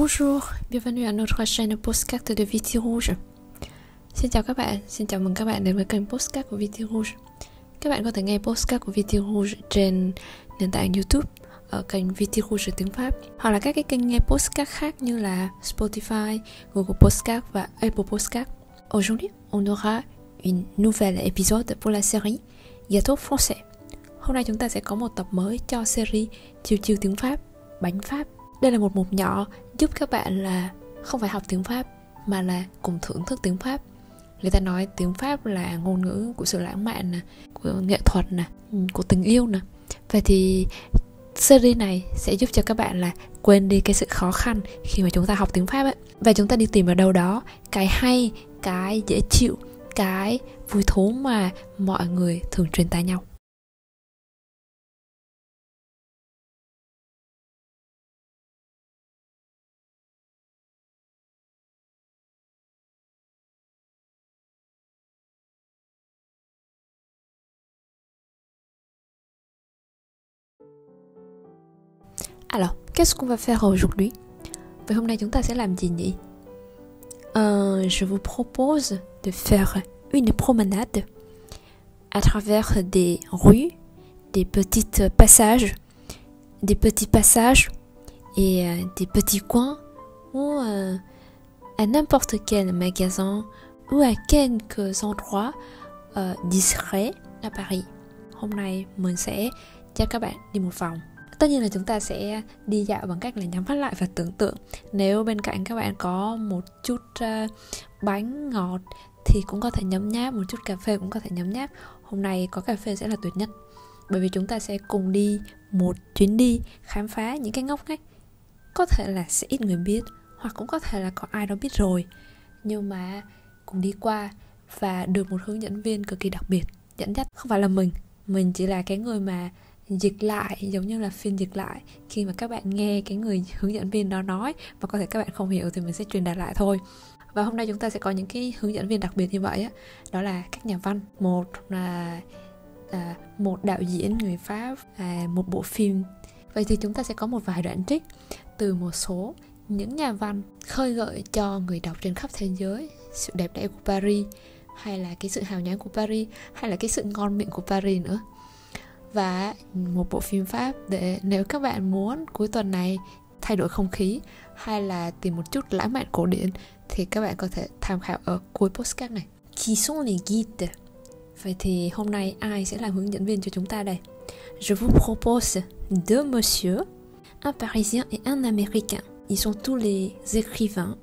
Bonjour, bienvenue à notre chaîne podcast de Viti Rouge. Xin chào các bạn, xin chào mừng các bạn đến với kênh podcast của Viti Rouge. Các bạn có thể nghe podcast của Viti Rouge trên nền tảng YouTube ở kênh Viti Rouge tiếng Pháp hoặc là các cái kênh nghe podcast khác như là Spotify, Google Podcast và Apple Podcast. Aujourd'hui, on aura une nouvelle épisode pour la série Gâteau français. Hôm nay chúng ta sẽ có một tập mới cho series Chiều chiều tiếng Pháp, bánh Pháp. Đây là một mục nhỏ giúp các bạn là không phải học tiếng Pháp mà là cùng thưởng thức tiếng Pháp. Người ta nói tiếng Pháp là ngôn ngữ của sự lãng mạn nè, của nghệ thuật nè, của tình yêu nè. Vậy thì series này sẽ giúp cho các bạn là quên đi cái sự khó khăn khi mà chúng ta học tiếng Pháp ấy. Và chúng ta đi tìm ở đâu đó cái hay, cái dễ chịu, cái vui thú mà mọi người thường truyền tai nhau. Alors, qu'est-ce qu'on va faire aujourd'hui? Euh, Je vous propose de faire une promenade à travers des rues, des petits passages, des petits passages et euh, des petits coins ou euh, à n'importe quel magasin ou à quelques endroits discrets à Paris. Cho các bạn đi một vòng. Tất nhiên là chúng ta sẽ đi dạo bằng cách là nhắm mắt lại và tưởng tượng. Nếu bên cạnh các bạn có một chút uh, bánh ngọt thì cũng có thể nhấm nháp một chút cà phê cũng có thể nhấm nháp. Hôm nay có cà phê sẽ là tuyệt nhất. Bởi vì chúng ta sẽ cùng đi một chuyến đi khám phá những cái ngóc ngách. Có thể là sẽ ít người biết hoặc cũng có thể là có ai đó biết rồi. Nhưng mà cùng đi qua và được một hướng dẫn viên cực kỳ đặc biệt dẫn dắt. Không phải là mình mình chỉ là cái người mà dịch lại giống như là phiên dịch lại khi mà các bạn nghe cái người hướng dẫn viên đó nói và có thể các bạn không hiểu thì mình sẽ truyền đạt lại thôi. Và hôm nay chúng ta sẽ có những cái hướng dẫn viên đặc biệt như vậy á đó là các nhà văn. Một là à, một đạo diễn người pháp à, một bộ phim. Vậy thì chúng ta sẽ có một vài đoạn trích từ một số những nhà văn khơi gợi cho người đọc trên khắp thế giới sự đẹp đẽ của paris hay là cái sự hào nhoáng của paris hay là cái sự ngon miệng của paris nữa và một bộ phim Pháp để nếu các bạn muốn cuối tuần này thay đổi không khí hay là tìm một chút lãng mạn cổ điển thì các bạn có thể tham khảo ở cuối postcard này. Qui sont les guides? Vậy thì hôm nay ai sẽ làm hướng dẫn viên cho chúng ta đây? Je vous propose deux monsieur, un parisien et un américain. Ils sont tous les écrivains,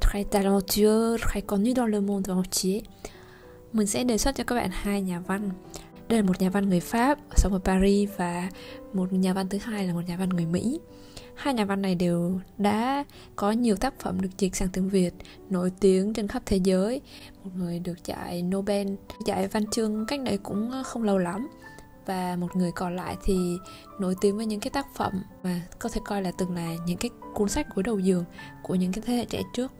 très talentueux, très connus dans le monde entier. Mình sẽ đề xuất cho các bạn hai nhà văn đây là một nhà văn người Pháp sống ở Paris và một nhà văn thứ hai là một nhà văn người Mỹ. Hai nhà văn này đều đã có nhiều tác phẩm được dịch sang tiếng Việt, nổi tiếng trên khắp thế giới. Một người được giải Nobel, giải văn chương cách đây cũng không lâu lắm. Và một người còn lại thì nổi tiếng với những cái tác phẩm mà có thể coi là từng là những cái cuốn sách cuối đầu giường của những cái thế hệ trẻ trước.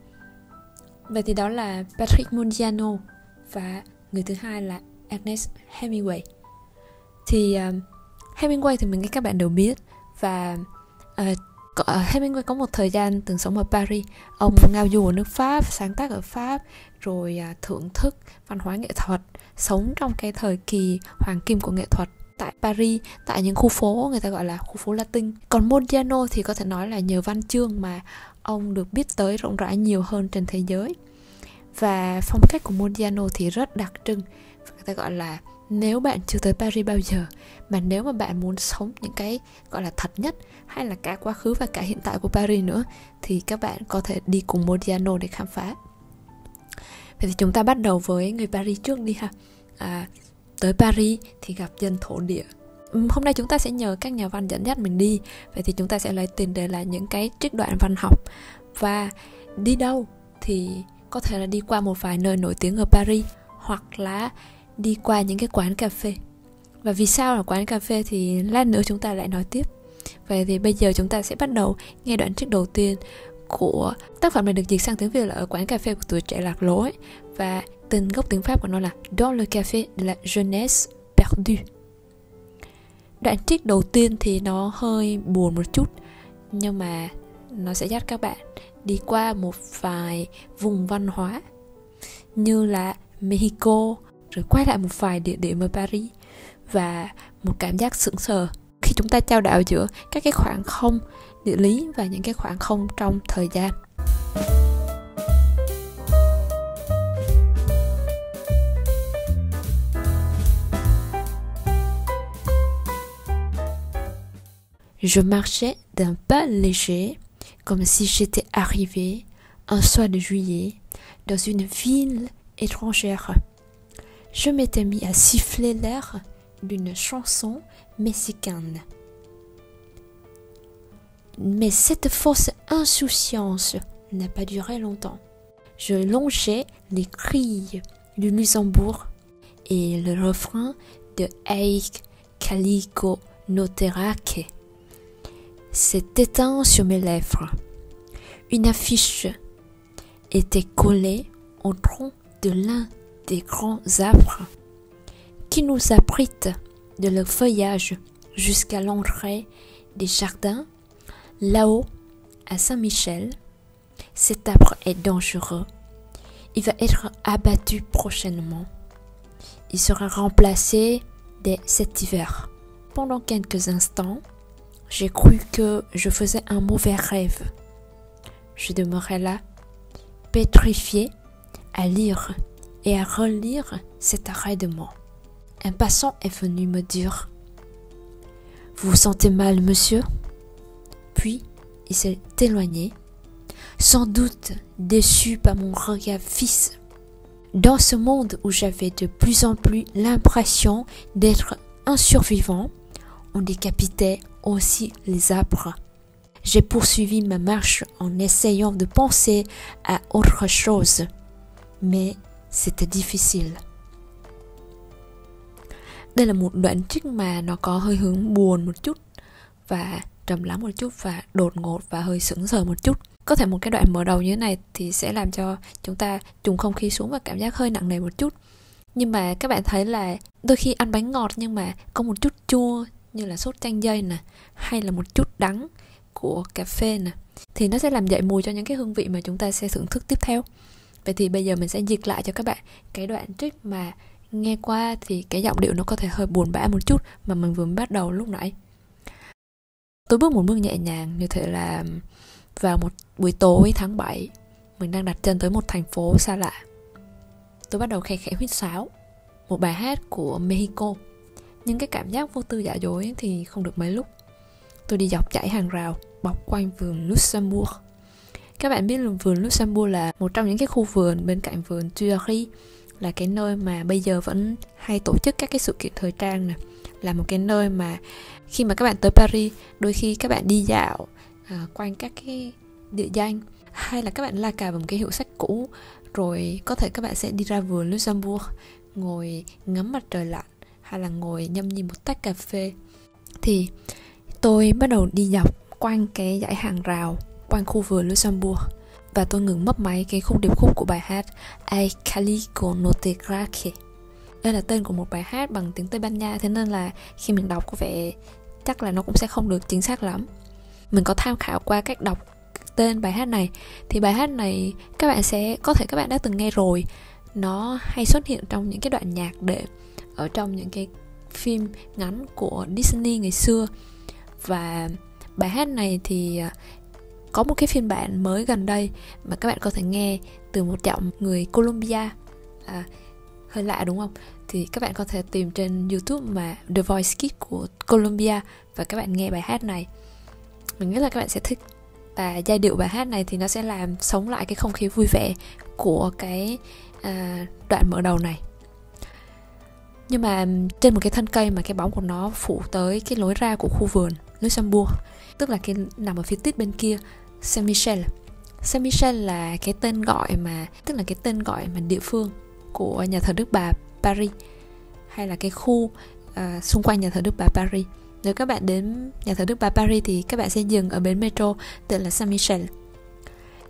Vậy thì đó là Patrick Modiano và người thứ hai là Agnes Hemingway. Thì uh, Hemingway thì mình nghĩ các bạn đều biết và uh, Hemingway có một thời gian từng sống ở Paris. Ông ngao du ở nước Pháp sáng tác ở Pháp rồi uh, thưởng thức văn hóa nghệ thuật sống trong cái thời kỳ hoàng kim của nghệ thuật tại Paris tại những khu phố người ta gọi là khu phố Latin. Còn Modiano thì có thể nói là nhờ văn chương mà ông được biết tới rộng rãi nhiều hơn trên thế giới. Và phong cách của Modiano thì rất đặc trưng người ta gọi là nếu bạn chưa tới Paris bao giờ mà nếu mà bạn muốn sống những cái gọi là thật nhất hay là cả quá khứ và cả hiện tại của Paris nữa thì các bạn có thể đi cùng Modiano để khám phá. Vậy thì chúng ta bắt đầu với người Paris trước đi ha. À, tới Paris thì gặp dân thổ địa. Hôm nay chúng ta sẽ nhờ các nhà văn dẫn dắt mình đi. Vậy thì chúng ta sẽ lấy tiền đề là những cái trích đoạn văn học và đi đâu thì có thể là đi qua một vài nơi nổi tiếng ở Paris hoặc là đi qua những cái quán cà phê. Và vì sao là quán cà phê thì lát nữa chúng ta lại nói tiếp. Vậy thì bây giờ chúng ta sẽ bắt đầu nghe đoạn trích đầu tiên của tác phẩm này được dịch sang tiếng Việt là ở quán cà phê của tuổi trẻ lạc lối. Và tên gốc tiếng Pháp của nó là Dans le café de la jeunesse perdue. Đoạn trích đầu tiên thì nó hơi buồn một chút, nhưng mà nó sẽ dắt các bạn đi qua một vài vùng văn hóa, như là Mexico rồi quay lại một vài địa điểm ở Paris và một cảm giác sững sờ. Khi chúng ta trao đảo giữa các cái khoảng không địa lý và những cái khoảng không trong thời gian. Je marchais d'un pas léger, comme si j'étais arrivé un soir de juillet dans une ville étrangère. Je m'étais mis à siffler l'air d'une chanson mexicaine. Mais cette fausse insouciance n'a pas duré longtemps. Je longeais les grilles du Luxembourg et le refrain de Eik Calico Noterake s'est éteint sur mes lèvres. Une affiche était collée au tronc l'un des grands arbres qui nous abrite de leur feuillage jusqu'à l'entrée des jardins. Là-haut, à Saint-Michel, cet arbre est dangereux. Il va être abattu prochainement. Il sera remplacé dès cet hiver. Pendant quelques instants, j'ai cru que je faisais un mauvais rêve. Je demeurais là, pétrifié, à lire et à relire cet arrêt de mort. Un passant est venu me dire Vous vous sentez mal, monsieur? Puis il s'est éloigné, sans doute déçu par mon regard fils. Dans ce monde où j'avais de plus en plus l'impression d'être un survivant, on décapitait aussi les arbres. J'ai poursuivi ma marche en essayant de penser à autre chose, mais c'était difficile. Đây là một đoạn trích mà nó có hơi hướng buồn một chút và trầm lắng một chút và đột ngột và hơi sững sờ một chút. Có thể một cái đoạn mở đầu như thế này thì sẽ làm cho chúng ta trùng không khí xuống và cảm giác hơi nặng nề một chút. Nhưng mà các bạn thấy là đôi khi ăn bánh ngọt nhưng mà có một chút chua như là sốt chanh dây nè, hay là một chút đắng của cà phê nè, thì nó sẽ làm dậy mùi cho những cái hương vị mà chúng ta sẽ thưởng thức tiếp theo vậy thì bây giờ mình sẽ dịch lại cho các bạn cái đoạn trích mà nghe qua thì cái giọng điệu nó có thể hơi buồn bã một chút mà mình vừa mới bắt đầu lúc nãy. Tôi bước một bước nhẹ nhàng, như thể là vào một buổi tối tháng 7 mình đang đặt chân tới một thành phố xa lạ. Tôi bắt đầu khẽ khẽ huýt sáo, một bài hát của Mexico. Nhưng cái cảm giác vô tư giả dối thì không được mấy lúc. Tôi đi dọc dãy hàng rào, bọc quanh vườn Luxembourg các bạn biết là vườn Luxembourg là một trong những cái khu vườn bên cạnh vườn Tuileries là cái nơi mà bây giờ vẫn hay tổ chức các cái sự kiện thời trang nè. Là một cái nơi mà khi mà các bạn tới Paris đôi khi các bạn đi dạo à, quanh các cái địa danh hay là các bạn la cà vào một cái hiệu sách cũ rồi có thể các bạn sẽ đi ra vườn Luxembourg ngồi ngắm mặt trời lặn hay là ngồi nhâm nhi một tách cà phê. Thì tôi bắt đầu đi dọc quanh cái dãy hàng rào quanh khu vườn Luxembourg. Và tôi ngừng mất máy cái khúc điệp khúc của bài hát Ai Calico Note đây là tên của một bài hát bằng tiếng Tây Ban Nha, thế nên là khi mình đọc có vẻ chắc là nó cũng sẽ không được chính xác lắm. Mình có tham khảo qua cách đọc tên bài hát này. Thì bài hát này các bạn sẽ, có thể các bạn đã từng nghe rồi. Nó hay xuất hiện trong những cái đoạn nhạc để ở trong những cái phim ngắn của Disney ngày xưa. Và bài hát này thì à, có một cái phiên bản mới gần đây mà các bạn có thể nghe từ một giọng người Colombia. À, hơi lạ đúng không? Thì các bạn có thể tìm trên YouTube mà The Voice Kids của Colombia và các bạn nghe bài hát này. Mình nghĩ là các bạn sẽ thích và giai điệu bài hát này thì nó sẽ làm sống lại cái không khí vui vẻ của cái à, đoạn mở đầu này. Nhưng mà trên một cái thân cây mà cái bóng của nó phủ tới cái lối ra của khu vườn Luxembourg tức là cái nằm ở phía tít bên kia Saint Michel Saint Michel là cái tên gọi mà tức là cái tên gọi mà địa phương của nhà thờ Đức Bà Paris hay là cái khu uh, xung quanh nhà thờ Đức Bà Paris. Nếu các bạn đến nhà thờ Đức Bà Paris thì các bạn sẽ dừng ở bến metro tên là Saint Michel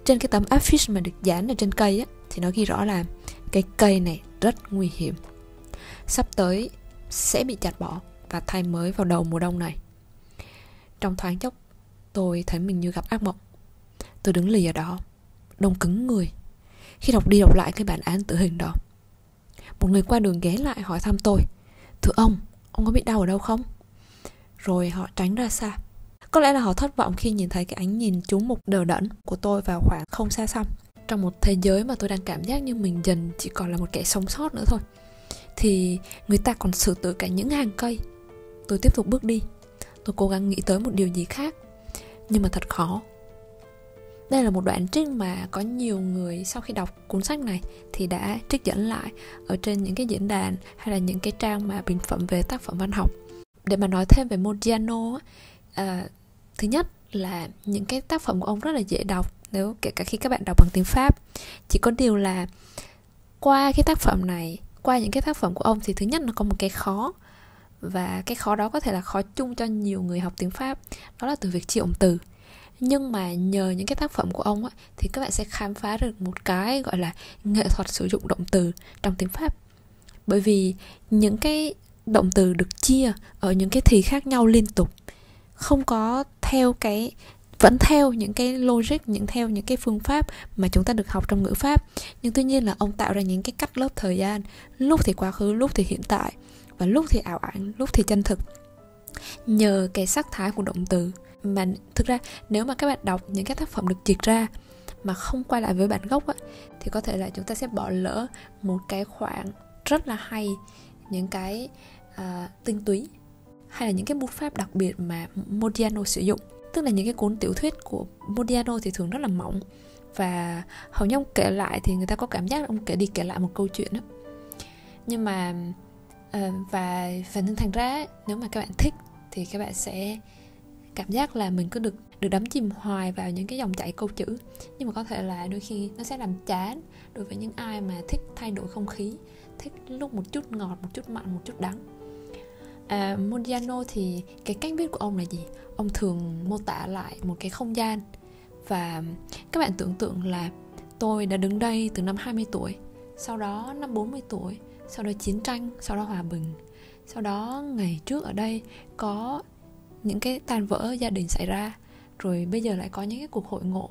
trên cái tấm affiche mà được dán ở trên cây á thì nó ghi rõ là cái cây này rất nguy hiểm. Sắp tới sẽ bị chặt bỏ và thay mới vào đầu mùa đông này. Trong thoáng chốc tôi thấy mình như gặp ác mộng tôi đứng lì ở đó, đông cứng người. Khi đọc đi đọc lại cái bản án tử hình đó, một người qua đường ghé lại hỏi thăm tôi, thưa ông ông có bị đau ở đâu không? Rồi họ tránh ra xa. Có lẽ là họ thất vọng khi nhìn thấy cái ánh nhìn chú mục đờ đẫn của tôi vào khoảng không xa xăm. Trong một thế giới mà tôi đang cảm giác như mình dần chỉ còn là một kẻ sống sót nữa thôi, thì người ta còn xử tử cả những hàng cây. Tôi tiếp tục bước đi. Tôi cố gắng nghĩ tới một điều gì khác, nhưng mà thật khó đây là một đoạn trích mà có nhiều người sau khi đọc cuốn sách này thì đã trích dẫn lại ở trên những cái diễn đàn hay là những cái trang mà bình phẩm về tác phẩm văn học. Để mà nói thêm về Modiano à, thứ nhất là những cái tác phẩm của ông rất là dễ đọc nếu kể cả khi các bạn đọc bằng tiếng Pháp. Chỉ có điều là qua cái tác phẩm này qua những cái tác phẩm của ông thì thứ nhất nó có một cái khó và cái khó đó có thể là khó chung cho nhiều người học tiếng Pháp đó là từ việc chia ổng từ nhưng mà nhờ những cái tác phẩm của ông á, thì các bạn sẽ khám phá được một cái gọi là nghệ thuật sử dụng động từ trong tiếng Pháp. Bởi vì những cái động từ được chia ở những cái thì khác nhau liên tục không có theo cái vẫn theo những cái logic những theo những cái phương pháp mà chúng ta được học trong ngữ pháp. Nhưng tuy nhiên là ông tạo ra những cái cắt lớp thời gian. Lúc thì quá khứ lúc thì hiện tại. Và lúc thì ảo ảnh lúc thì chân thực. Nhờ cái sắc thái của động từ mà thực ra nếu mà các bạn đọc những cái tác phẩm được dịch ra mà không quay lại với bản gốc á, thì có thể là chúng ta sẽ bỏ lỡ một cái khoảng rất là hay những cái uh, tinh túy hay là những cái bút pháp đặc biệt mà Modiano sử dụng. Tức là những cái cuốn tiểu thuyết của Modiano thì thường rất là mỏng và hầu như ông kể lại thì người ta có cảm giác là ông kể đi kể lại một câu chuyện đó nhưng mà uh, và và nên thành ra nếu mà các bạn thích thì các bạn sẽ cảm giác là mình cứ được được đắm chìm hoài vào những cái dòng chảy câu chữ. Nhưng mà có thể là đôi khi nó sẽ làm chán đối với những ai mà thích thay đổi không khí thích lúc một chút ngọt một chút mặn một chút đắng. À, Mondiano thì cái cách viết của ông là gì? Ông thường mô tả lại một cái không gian. Và các bạn tưởng tượng là tôi đã đứng đây từ năm 20 tuổi sau đó năm 40 tuổi sau đó chiến tranh sau đó hòa bình. Sau đó ngày trước ở đây có những cái tan vỡ gia đình xảy ra. Rồi bây giờ lại có những cái cuộc hội ngộ.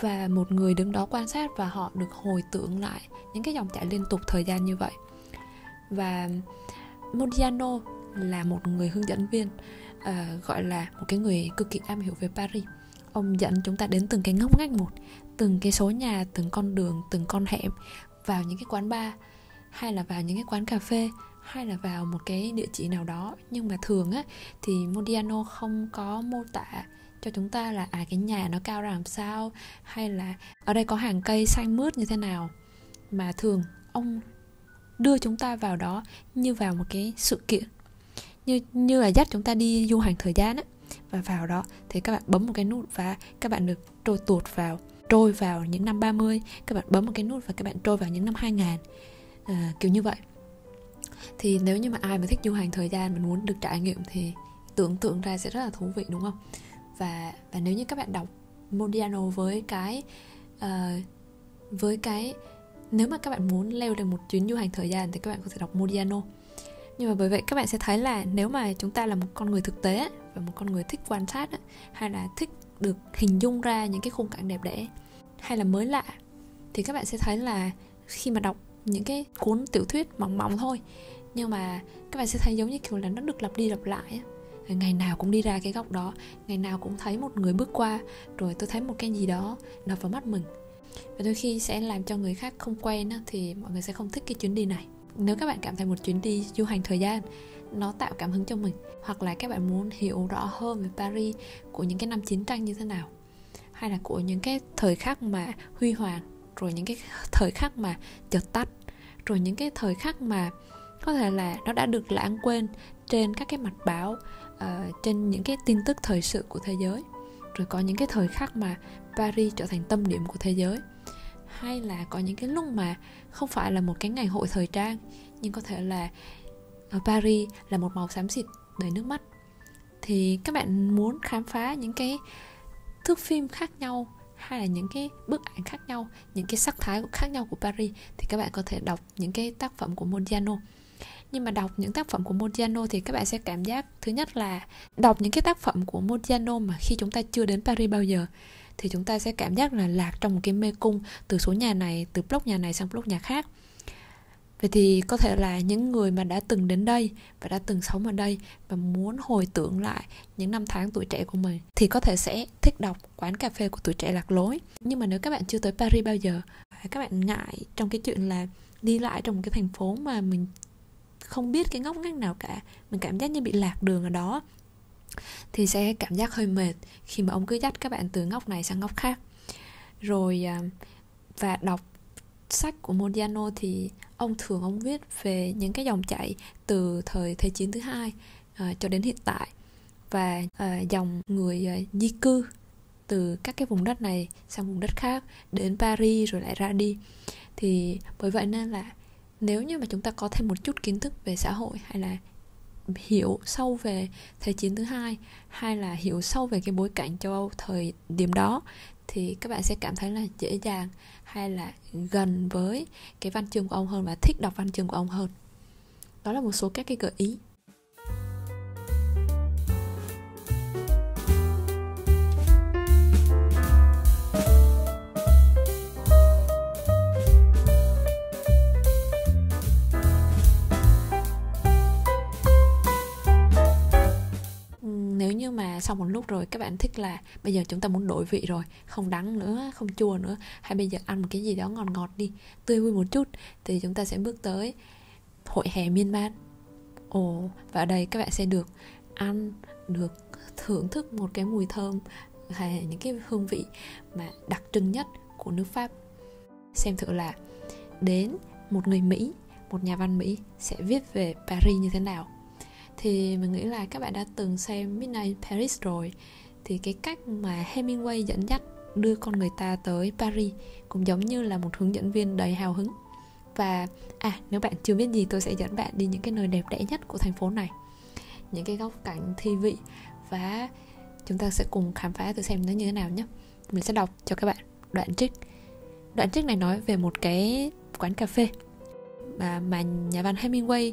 Và một người đứng đó quan sát và họ được hồi tưởng lại những cái dòng chảy liên tục thời gian như vậy. Và Modiano là một người hướng dẫn viên uh, gọi là một cái người cực kỳ am hiểu về Paris. Ông dẫn chúng ta đến từng cái ngóc ngách một từng cái số nhà từng con đường từng con hẻm vào những cái quán bar hay là vào những cái quán cà phê hay là vào một cái địa chỉ nào đó. Nhưng mà thường á thì Modiano không có mô tả cho chúng ta là à cái nhà nó cao ra làm sao hay là ở đây có hàng cây xanh mướt như thế nào. Mà thường ông đưa chúng ta vào đó như vào một cái sự kiện như như là dắt chúng ta đi du hành thời gian á. Và vào đó thì các bạn bấm một cái nút và các bạn được trôi tuột vào trôi vào những năm 30 các bạn bấm một cái nút và các bạn trôi vào những năm 2000 à, kiểu như vậy thì nếu như mà ai mà thích du hành thời gian mình muốn được trải nghiệm thì tưởng tượng ra sẽ rất là thú vị đúng không? Và và nếu như các bạn đọc Modiano với cái uh, với cái nếu mà các bạn muốn leo lên một chuyến du hành thời gian thì các bạn có thể đọc Modiano. Nhưng mà bởi vậy các bạn sẽ thấy là nếu mà chúng ta là một con người thực tế và một con người thích quan sát hay là thích được hình dung ra những cái khung cảnh đẹp đẽ hay là mới lạ thì các bạn sẽ thấy là khi mà đọc những cái cuốn tiểu thuyết mỏng mỏng thôi. Nhưng mà các bạn sẽ thấy giống như kiểu là nó được lặp đi lặp lại ngày nào cũng đi ra cái góc đó, ngày nào cũng thấy một người bước qua, rồi tôi thấy một cái gì đó đập vào mắt mình. Và đôi khi sẽ làm cho người khác không quen thì mọi người sẽ không thích cái chuyến đi này. Nếu các bạn cảm thấy một chuyến đi du hành thời gian, nó tạo cảm hứng cho mình, hoặc là các bạn muốn hiểu rõ hơn về Paris của những cái năm chiến tranh như thế nào, hay là của những cái thời khắc mà huy hoàng rồi những cái thời khắc mà chợt tắt. Rồi những cái thời khắc mà có thể là nó đã được lãng quên trên các cái mặt báo uh, trên những cái tin tức thời sự của thế giới. Rồi có những cái thời khắc mà Paris trở thành tâm điểm của thế giới. Hay là có những cái lúc mà không phải là một cái ngày hội thời trang nhưng có thể là ở Paris là một màu xám xịt đầy nước mắt. Thì các bạn muốn khám phá những cái thước phim khác nhau hay là những cái bức ảnh khác nhau, những cái sắc thái khác nhau của Paris thì các bạn có thể đọc những cái tác phẩm của Modiano. Nhưng mà đọc những tác phẩm của Modiano thì các bạn sẽ cảm giác, thứ nhất là đọc những cái tác phẩm của Modiano mà khi chúng ta chưa đến Paris bao giờ, thì chúng ta sẽ cảm giác là lạc trong một cái mê cung từ số nhà này, từ block nhà này sang block nhà khác. Vậy thì có thể là những người mà đã từng đến đây và đã từng sống ở đây và muốn hồi tưởng lại những năm tháng tuổi trẻ của mình thì có thể sẽ thích đọc quán cà phê của tuổi trẻ lạc lối. Nhưng mà nếu các bạn chưa tới Paris bao giờ, các bạn ngại trong cái chuyện là đi lại trong một cái thành phố mà mình không biết cái ngóc ngách nào cả, mình cảm giác như bị lạc đường ở đó thì sẽ cảm giác hơi mệt khi mà ông cứ dắt các bạn từ ngóc này sang ngóc khác. Rồi à, và đọc sách của Modiano thì ông thường ông viết về những cái dòng chảy từ thời thế chiến thứ hai à, cho đến hiện tại. Và à, dòng người à, di cư từ các cái vùng đất này sang vùng đất khác đến Paris rồi lại ra đi. Thì bởi vậy nên là nếu như mà chúng ta có thêm một chút kiến thức về xã hội hay là hiểu sâu về thế chiến thứ hai hay là hiểu sâu về cái bối cảnh châu Âu thời điểm đó thì các bạn sẽ cảm thấy là dễ dàng hay là gần với cái văn chương của ông hơn và thích đọc văn chương của ông hơn. Đó là một số các cái gợi ý. Nếu như mà sau một lúc rồi các bạn thích là bây giờ chúng ta muốn đổi vị rồi, không đắng nữa, không chua nữa hay bây giờ ăn một cái gì đó ngọt ngọt đi, tươi vui một chút, thì chúng ta sẽ bước tới hội hè miên man ồ, và ở đây các bạn sẽ được ăn, được thưởng thức một cái mùi thơm hay những cái hương vị mà đặc trưng nhất của nước pháp. Xem thử là đến một người mỹ, một nhà văn mỹ sẽ viết về paris như thế nào thì mình nghĩ là các bạn đã từng xem Midnight Paris rồi. Thì cái cách mà Hemingway dẫn dắt đưa con người ta tới Paris cũng giống như là một hướng dẫn viên đầy hào hứng. Và à nếu bạn chưa biết gì, tôi sẽ dẫn bạn đi những cái nơi đẹp đẽ nhất của thành phố này. Những cái góc cảnh thi vị. Và chúng ta sẽ cùng khám phá thử xem nó như thế nào nhé. Mình sẽ đọc cho các bạn đoạn trích. Đoạn trích này nói về một cái quán cà phê mà mà nhà văn Hemingway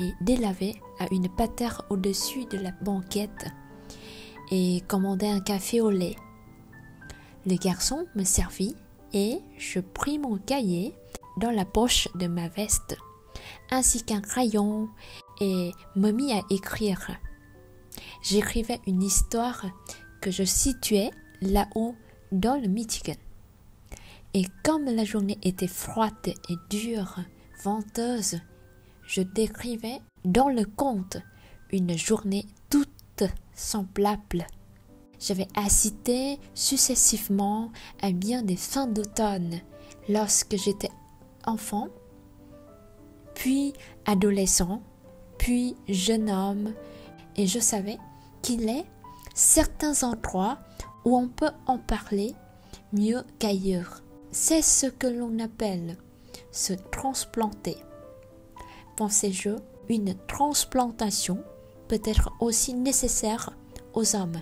et délavé à une patère au-dessus de la banquette et commandai un café au lait. Le garçon me servit et je pris mon cahier dans la poche de ma veste, ainsi qu'un crayon, et me mis à écrire. J'écrivais une histoire que je situais là-haut dans le Michigan. Et comme la journée était froide et dure, venteuse, je décrivais dans le conte une journée toute semblable. J'avais assisté successivement à bien des fins d'automne lorsque j'étais enfant, puis adolescent, puis jeune homme, et je savais qu'il est certains endroits où on peut en parler mieux qu'ailleurs. C'est ce que l'on appelle se transplanter. Pensais-je, une transplantation peut être aussi nécessaire aux hommes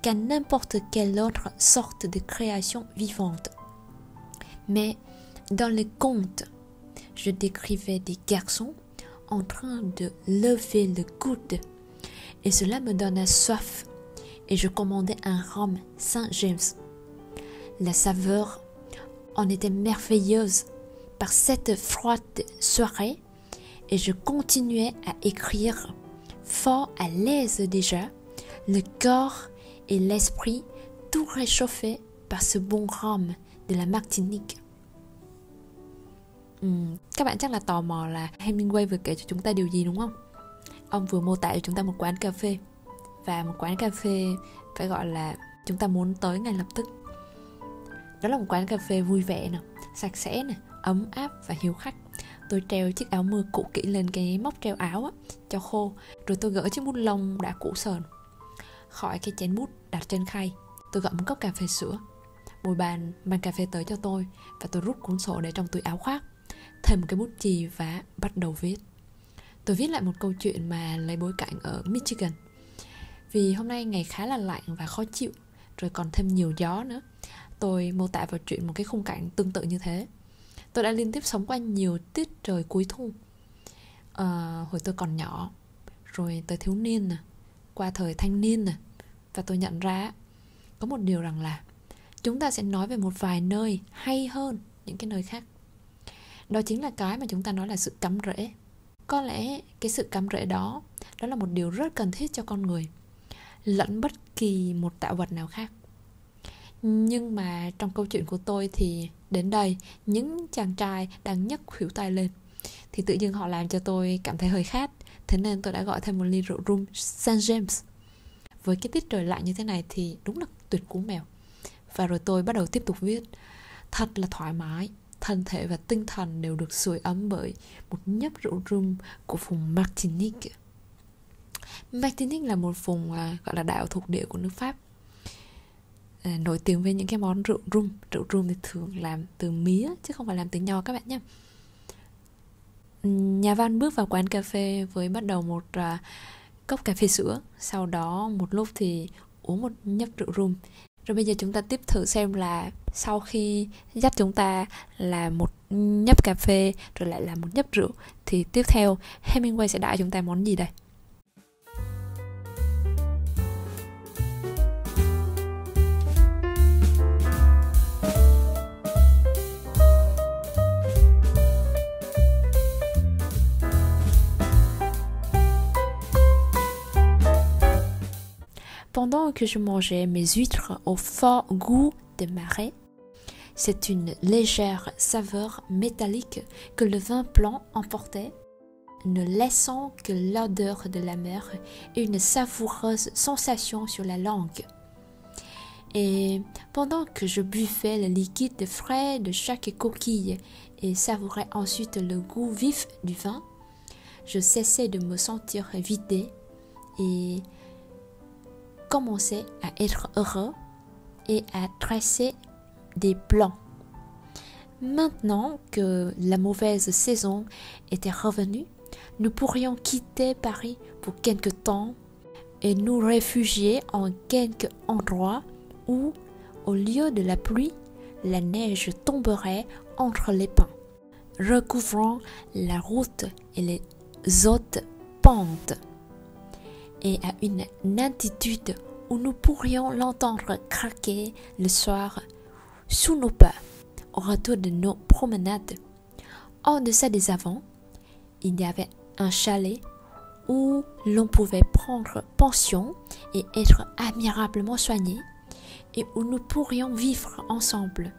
qu'à n'importe quelle autre sorte de création vivante. Mais dans les contes, je décrivais des garçons en train de lever le coude et cela me donna soif et je commandais un rhum Saint James. La saveur en était merveilleuse par cette froide soirée et je continuais à écrire, fort à l'aise déjà, le corps et l'esprit tout réchauffés par ce bon rhum de la Martinique. Ừ, các bạn chắc là tò mò là Hemingway vừa kể cho chúng ta điều gì đúng không? Ông vừa mô tả cho chúng ta một quán cà phê và một quán cà phê phải gọi là chúng ta muốn tới ngay lập tức. Đó là một quán cà phê vui vẻ nè, sạch sẽ nè, ấm áp và hiếu khách tôi treo chiếc áo mưa cũ kỹ lên cái móc treo áo á, cho khô. Rồi tôi gỡ chiếc bút lông đã cũ sờn khỏi cái chén bút đặt trên khay. Tôi gọi một cốc cà phê sữa. Bồi bàn mang cà phê tới cho tôi và tôi rút cuốn sổ để trong túi áo khoác. Thêm một cái bút chì và bắt đầu viết. Tôi viết lại một câu chuyện mà lấy bối cảnh ở michigan. Vì hôm nay ngày khá là lạnh và khó chịu rồi còn thêm nhiều gió nữa. Tôi mô tả vào chuyện một cái khung cảnh tương tự như thế tôi đã liên tiếp sống qua nhiều tiết trời cuối thu. À, hồi tôi còn nhỏ rồi tới thiếu niên nè qua thời thanh niên nè và tôi nhận ra có một điều rằng là chúng ta sẽ nói về một vài nơi hay hơn những cái nơi khác. Đó chính là cái mà chúng ta nói là sự cắm rễ. Có lẽ cái sự cắm rễ đó đó là một điều rất cần thiết cho con người lẫn bất kỳ một tạo vật nào khác. Nhưng mà trong câu chuyện của tôi thì đến đây, những chàng trai đang nhấc khuỷu tay lên. Thì tự dưng họ làm cho tôi cảm thấy hơi khát. Thế nên tôi đã gọi thêm một ly rượu rum St James. Với cái tiết trời lạnh như thế này thì đúng là tuyệt cú mèo. Và rồi tôi bắt đầu tiếp tục viết. Thật là thoải mái, thân thể và tinh thần đều được sưởi ấm bởi một nhấp rượu rum của vùng Martinique. Martinique là một vùng à, gọi là đảo thuộc địa của nước Pháp à, nổi tiếng với những cái món rượu rum. Rượu rum thì thường làm từ mía chứ không phải làm từ nho các bạn nhé nhà văn bước vào quán cà phê với bắt đầu một uh, cốc cà phê sữa. Sau đó một lúc thì uống một nhấp rượu rum. Rồi bây giờ chúng ta tiếp thử xem là sau khi dắt chúng ta là một nhấp cà phê rồi lại là một nhấp rượu thì tiếp theo Hemingway sẽ đãi chúng ta món gì đây? Pendant que je mangeais mes huîtres au fort goût de marais, c'est une légère saveur métallique que le vin blanc emportait, ne laissant que l'odeur de la mer et une savoureuse sensation sur la langue. Et pendant que je buvais le liquide frais de chaque coquille et savourais ensuite le goût vif du vin, je cessais de me sentir vidé et commençait à être heureux et à tresser des plans. Maintenant que la mauvaise saison était revenue, nous pourrions quitter Paris pour quelque temps et nous réfugier en quelque endroit où, au lieu de la pluie, la neige tomberait entre les pins, recouvrant la route et les hautes pentes, et à une altitude où nous pourrions l'entendre craquer le soir sous nos pas au retour de nos promenades. En deçà des avants, il y avait un chalet où l'on pouvait prendre pension et être admirablement soigné, et où nous pourrions vivre ensemble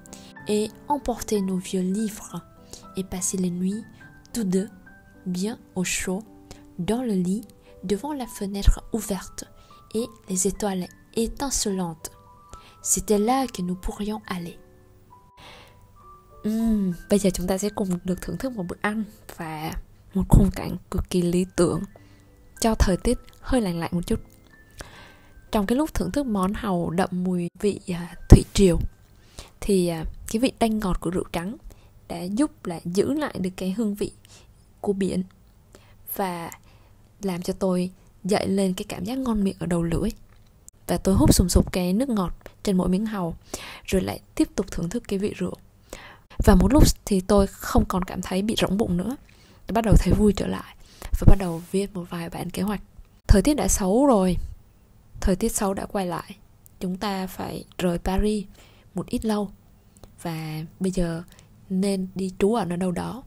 et emporter nos vieux livres et passer les nuits tous deux bien au chaud dans le lit devant la fenêtre ouverte et les étoiles étincelantes. C'était là que nous pourrions aller. Uhm, bây giờ chúng ta sẽ cùng được thưởng thức một bữa ăn và một khung cảnh cực kỳ lý tưởng cho thời tiết hơi lạnh lạnh một chút. Trong cái lúc thưởng thức món hàu đậm mùi vị à, thủy triều thì à, cái vị tanh ngọt của rượu trắng đã giúp là giữ lại được cái hương vị của biển và làm cho tôi dậy lên cái cảm giác ngon miệng ở đầu lưỡi. Và tôi hút sùng sục cái nước ngọt trên mỗi miếng hàu, rồi lại tiếp tục thưởng thức cái vị rượu. Và một lúc thì tôi không còn cảm thấy bị rỗng bụng nữa. Tôi bắt đầu thấy vui trở lại và bắt đầu viết một vài bản kế hoạch. Thời tiết đã xấu rồi. Thời tiết xấu đã quay lại. Chúng ta phải rời paris một ít lâu. Và bây giờ nên đi trú ở nơi đâu đó.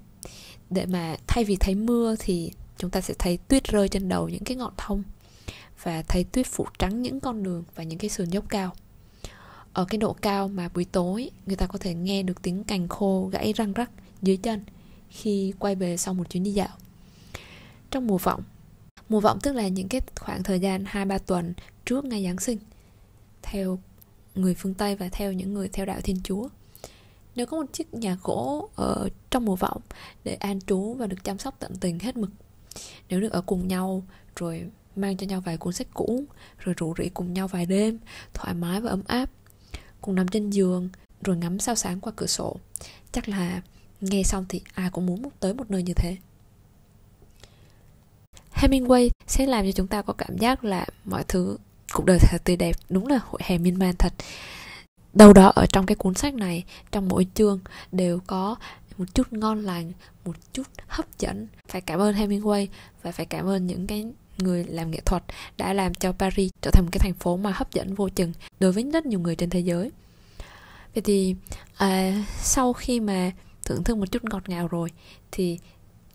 Để mà thay vì thấy mưa thì chúng ta sẽ thấy tuyết rơi trên đầu những cái ngọn thông và thấy tuyết phủ trắng những con đường và những cái sườn dốc cao. Ở cái độ cao mà buổi tối, người ta có thể nghe được tiếng cành khô gãy răng rắc dưới chân khi quay về sau một chuyến đi dạo. Trong mùa vọng mùa vọng tức là những cái khoảng thời gian hai ba tuần trước ngày Giáng sinh, theo người phương Tây và theo những người theo đạo Thiên Chúa. Nếu có một chiếc nhà gỗ ở trong mùa vọng để an trú và được chăm sóc tận tình hết mực nếu được ở cùng nhau, rồi mang cho nhau vài cuốn sách cũ, rồi rủ rỉ cùng nhau vài đêm, thoải mái và ấm áp. Cùng nằm trên giường, rồi ngắm sao sáng qua cửa sổ. Chắc là nghe xong thì ai cũng muốn tới một nơi như thế. Hemingway sẽ làm cho chúng ta có cảm giác là mọi thứ, cuộc đời thật tươi đẹp, đúng là hội hè miên man thật. Đâu đó ở trong cái cuốn sách này, trong mỗi chương đều có một chút ngon lành một chút hấp dẫn. Phải cảm ơn Hemingway và phải cảm ơn những cái người làm nghệ thuật đã làm cho Paris trở thành một cái thành phố mà hấp dẫn vô chừng đối với rất nhiều người trên thế giới. Vậy thì à, sau khi mà thưởng thức một chút ngọt ngào rồi thì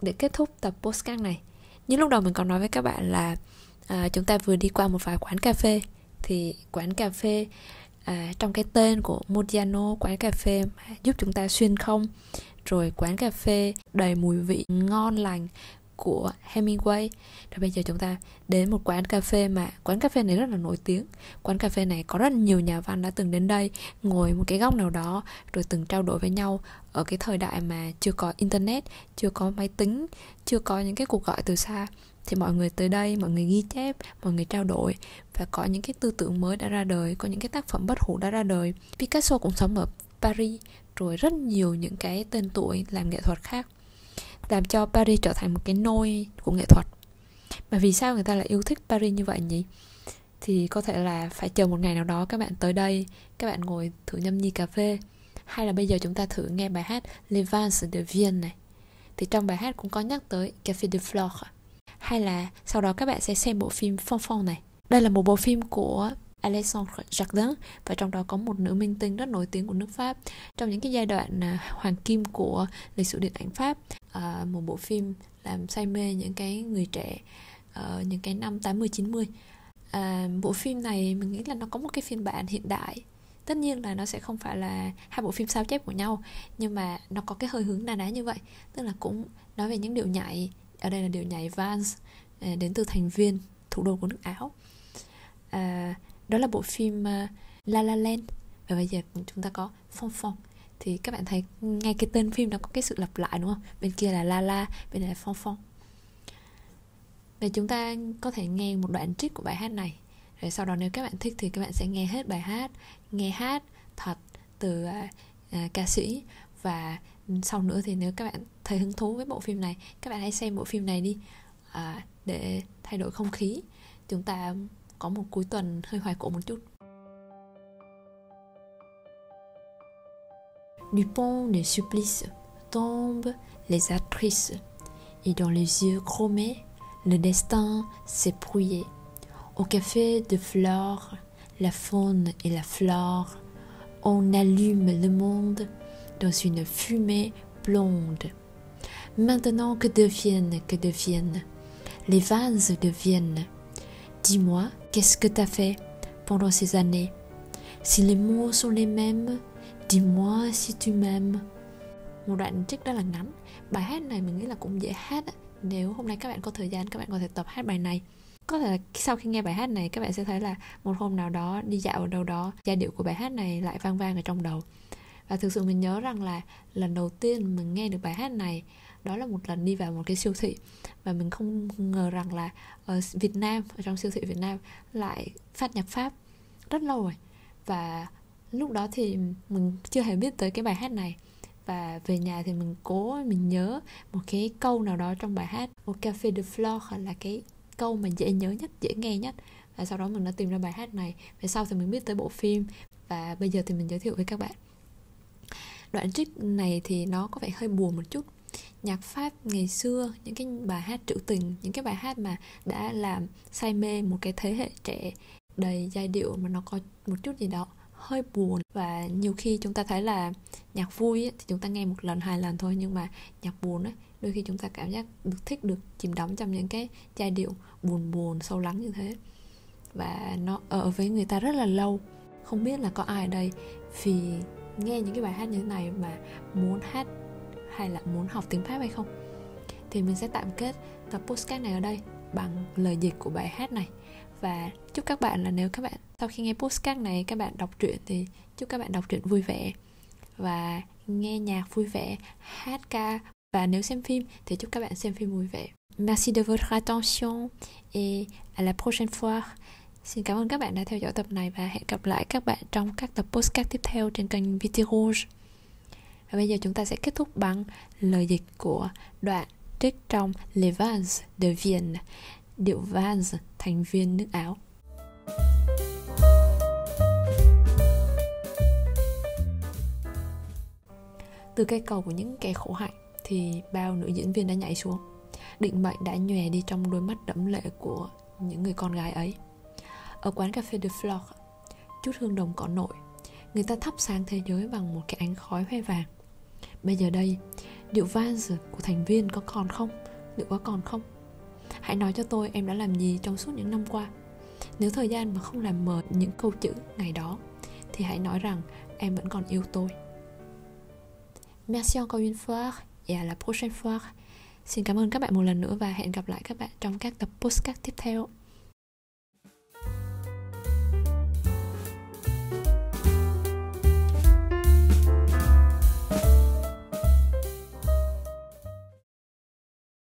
để kết thúc tập postcard này như lúc đầu mình còn nói với các bạn là à, chúng ta vừa đi qua một vài quán cà phê thì quán cà phê à, trong cái tên của Modiano quán cà phê giúp chúng ta xuyên không rồi quán cà phê đầy mùi vị ngon lành của Hemingway. Rồi bây giờ chúng ta đến một quán cà phê mà quán cà phê này rất là nổi tiếng. Quán cà phê này có rất nhiều nhà văn đã từng đến đây, ngồi một cái góc nào đó rồi từng trao đổi với nhau ở cái thời đại mà chưa có internet, chưa có máy tính, chưa có những cái cuộc gọi từ xa. Thì mọi người tới đây, mọi người ghi chép, mọi người trao đổi và có những cái tư tưởng mới đã ra đời, có những cái tác phẩm bất hủ đã ra đời. Picasso cũng sống ở Paris, rồi rất nhiều những cái tên tuổi làm nghệ thuật khác, làm cho Paris trở thành một cái nôi của nghệ thuật. Mà vì sao người ta lại yêu thích Paris như vậy nhỉ? Thì có thể là phải chờ một ngày nào đó các bạn tới đây, các bạn ngồi thử nhâm nhi cà phê, hay là bây giờ chúng ta thử nghe bài hát Les Vins de Vienne này. Thì trong bài hát cũng có nhắc tới Café de Flore. Hay là sau đó các bạn sẽ xem bộ phim Phong Phong này. Đây là một bộ phim của Alexandre Jardin và trong đó có một nữ minh tinh rất nổi tiếng của nước Pháp. Trong những cái giai đoạn à, hoàng kim của lịch sử điện ảnh Pháp à, một bộ phim làm say mê những cái người trẻ ở những cái năm 80 90 à, bộ phim này mình nghĩ là nó có một cái phiên bản hiện đại. Tất nhiên là nó sẽ không phải là hai bộ phim sao chép của nhau nhưng mà nó có cái hơi hướng na ná như vậy. Tức là cũng nói về những điệu nhảy. Ở đây là điệu nhảy vans à, đến từ thành viên thủ đô của nước áo. À, đó là bộ phim uh, La La Land. Và bây giờ chúng ta có Phong Phong. Thì các bạn thấy ngay cái tên phim nó có cái sự lặp lại đúng không? Bên kia là La La bên này là Phong Phong. Và chúng ta có thể nghe một đoạn trích của bài hát này. Rồi sau đó nếu các bạn thích thì các bạn sẽ nghe hết bài hát. Nghe hát thật từ uh, uh, ca sĩ. Và sau nữa thì nếu các bạn thấy hứng thú với bộ phim này các bạn hãy xem bộ phim này đi uh, để thay đổi không khí. Chúng ta Du pont de supplice tombent les actrices, et dans les yeux chromés, le destin s'est brouillé. Au café de flore, la faune et la flore, on allume le monde dans une fumée blonde. Maintenant que deviennent, que deviennent les vases deviennent Dis-moi, qu'est-ce que t'as fait pendant ces années Si les mots sont les mêmes, dis-moi si tu m'aimes. Một đoạn trích rất là ngắn. Bài hát này mình nghĩ là cũng dễ hát. Nếu hôm nay các bạn có thời gian các bạn có thể tập hát bài này. Có thể là sau khi nghe bài hát này các bạn sẽ thấy là một hôm nào đó đi dạo ở đâu đó giai điệu của bài hát này lại vang vang ở trong đầu. Và thực sự mình nhớ rằng là lần đầu tiên mình nghe được bài hát này đó là một lần đi vào một cái siêu thị và mình không ngờ rằng là ở Việt Nam, ở trong siêu thị Việt Nam lại phát nhạc Pháp rất lâu rồi. Và lúc đó thì mình chưa hề biết tới cái bài hát này. Và về nhà thì mình cố, mình nhớ một cái câu nào đó trong bài hát, Au Café de Flore là cái câu mà dễ nhớ nhất, dễ nghe nhất. Và sau đó mình đã tìm ra bài hát này. Về sau thì mình biết tới bộ phim. Và bây giờ thì mình giới thiệu với các bạn. Đoạn trích này thì nó có vẻ hơi buồn một chút nhạc pháp ngày xưa những cái bài hát trữ tình những cái bài hát mà đã làm say mê một cái thế hệ trẻ đầy giai điệu mà nó có một chút gì đó hơi buồn. Và nhiều khi chúng ta thấy là nhạc vui ấy, thì chúng ta nghe một lần hai lần thôi nhưng mà nhạc buồn ấy đôi khi chúng ta cảm giác được thích được chìm đắm trong những cái giai điệu buồn buồn sâu lắng như thế. Và nó ở với người ta rất là lâu. Không biết là có ai ở đây vì nghe những cái bài hát như thế này mà muốn hát hay là muốn học tiếng Pháp hay không thì mình sẽ tạm kết tập postcard này ở đây bằng lời dịch của bài hát này và chúc các bạn là nếu các bạn, sau khi nghe postcard này các bạn đọc truyện thì chúc các bạn đọc truyện vui vẻ và nghe nhạc vui vẻ, hát ca và nếu xem phim thì chúc các bạn xem phim vui vẻ Merci de votre attention et à la prochaine fois. Xin cảm ơn các bạn đã theo dõi tập này và hẹn gặp lại các bạn trong các tập postcard tiếp theo trên kênh VT Rouge. Và bây giờ chúng ta sẽ kết thúc bằng lời dịch của đoạn trích trong Les Vans de Vienne, điệu Vans thành viên nước Áo. Từ cây cầu của những kẻ khổ hạnh thì bao nữ diễn viên đã nhảy xuống. Định mệnh đã nhòe đi trong đôi mắt đẫm lệ của những người con gái ấy. Ở quán cà phê de Flore, chút hương đồng cỏ nổi, người ta thắp sáng thế giới bằng một cái ánh khói hoe vàng. Bây giờ đây, điệu vans của thành viên có còn không? Liệu có còn không? Hãy nói cho tôi em đã làm gì trong suốt những năm qua. Nếu thời gian mà không làm mờ những câu chữ ngày đó, thì hãy nói rằng em vẫn còn yêu tôi. Merci encore une fois et à la prochaine fois. Xin cảm ơn các bạn một lần nữa và hẹn gặp lại các bạn trong các tập podcast tiếp theo.